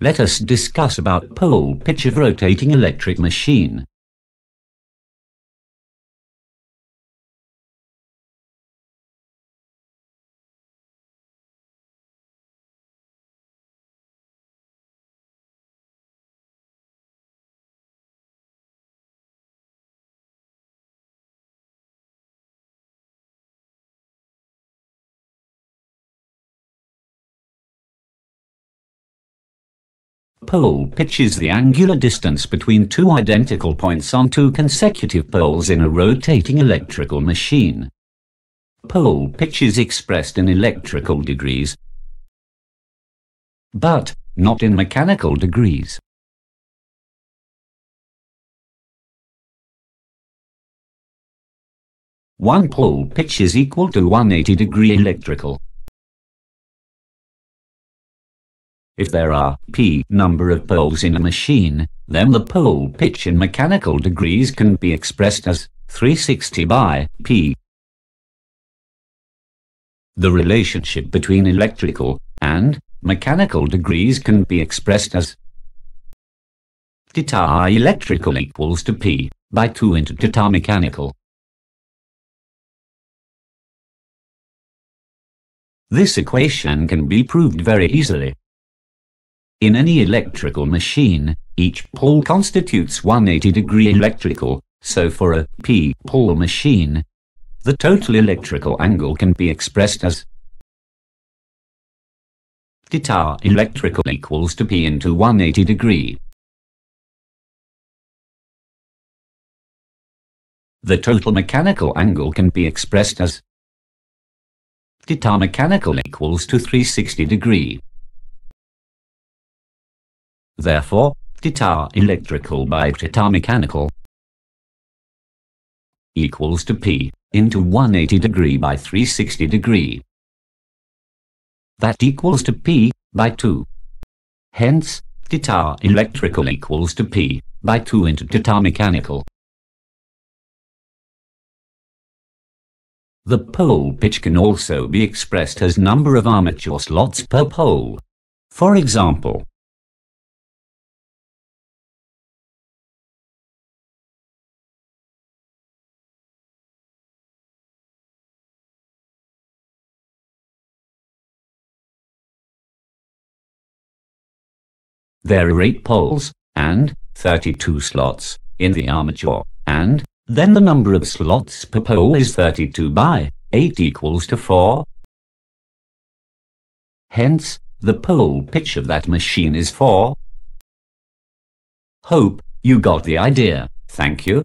let us discuss about pole pitch of rotating electric machine. Pole pitch is the angular distance between two identical points on two consecutive poles in a rotating electrical machine. Pole pitch is expressed in electrical degrees, but not in mechanical degrees. One pole pitch is equal to 180 degree electrical. If there are p number of poles in a machine, then the pole pitch in mechanical degrees can be expressed as 360 by p. The relationship between electrical and mechanical degrees can be expressed as theta electrical equals to p by 2 into theta mechanical. This equation can be proved very easily. In any electrical machine, each pole constitutes 180 degree electrical, so for a p-pole machine, the total electrical angle can be expressed as theta electrical equals to p into 180 degree. The total mechanical angle can be expressed as theta mechanical equals to 360 degree. Therefore, theta electrical by theta mechanical equals to P into 180 degree by 360 degree. That equals to P by 2. Hence, theta electrical equals to P by 2 into theta mechanical. The pole pitch can also be expressed as number of armature slots per pole. For example, There are 8 poles, and 32 slots, in the armature, and then the number of slots per pole is 32 by 8 equals to 4. Hence, the pole pitch of that machine is 4. Hope you got the idea. Thank you.